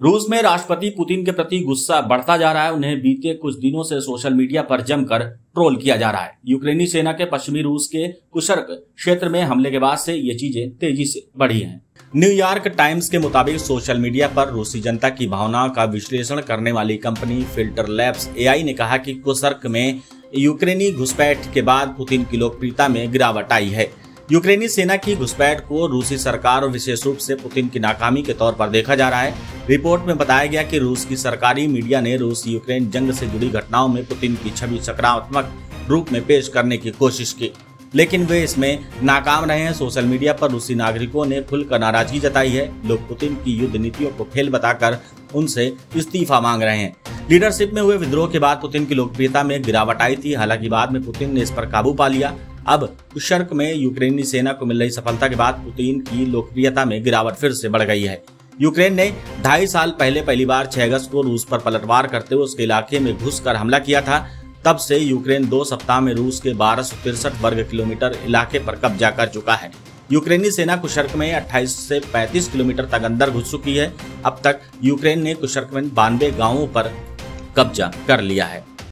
रूस में राष्ट्रपति पुतिन के प्रति गुस्सा बढ़ता जा रहा है। उन्हें बीते कुछ दिनों से सोशल मीडिया पर जमकर ट्रोल किया जा रहा है। यूक्रेनी सेना के पश्चिमी रूस के कुशर्क क्षेत्र में हमले के बाद से ये चीज़ें तेज़ी से बढ़ी हैं। न्यूयॉर्क टाइम्स के मुताबिक सोशल मीडिया पर रूसी जनता की भावनाओं का विश्लेषण करने वाली कंपनी फ़िल्टर लैब्स एआई ने कहा कि कुशर्क में यूक्रेनी घुसपैठ के बाद पुतिन की लोकप्रियता में गिरावट आई है। यूक्रेनी सेना की घुसपैठ को रूसी सरकार और विशेष रूप से पुतिन की नाकामी के तौर पर देखा जा रहा है। रिपोर्ट में बताया गया कि रूस की सरकारी मीडिया ने रूस यूक्रेन जंग से जुड़ी घटनाओं में पुतिन की छवि सकारात्मक रूप में पेश करने की कोशिश की। लेकिन वे इसमें नाकाम रहे हैं। सोशल मीडिया पर रूसी नागरिकों ने खुलकर नाराज़गी जताई है। लोग पुतिन की युद्ध नीतियों को फेल बताकर उनसे इस्तीफा मांग रहे हैं। लीडरशिप में हुए विद्रोह के बाद पुतिन की लोकप्रियता में गिरावट आई थी। हालाँकि बाद में पुतिन ने इस पर काबू पा लिया। अब कुशर्क में यूक्रेनी सेना को मिल रही सफलता के बाद पुतिन की लोकप्रियता में गिरावट फिर से बढ़ गई है। यूक्रेन ने ढाई साल पहले पहली बार छह अगस्त को रूस पर पलटवार करते हुए उसके इलाके में घुसकर हमला किया था। तब से यूक्रेन दो सप्ताह में रूस के बारह वर्ग किलोमीटर इलाके पर कब्जा कर चुका है। यूक्रेनी सेना कुशर्क में 28 से 35 किलोमीटर तक अंदर घुस चुकी है। अब तक यूक्रेन ने कुशर्क में बानवे गाँवों पर कब्जा कर लिया है।